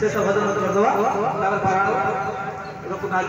से सब हजर मरतबा लागल पाराण कुनाल